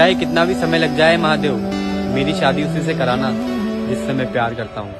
चाहे कितना भी समय लग जाए, महादेव, मेरी शादी उसी से कराना, जिससे मैं प्यार करता हूँ।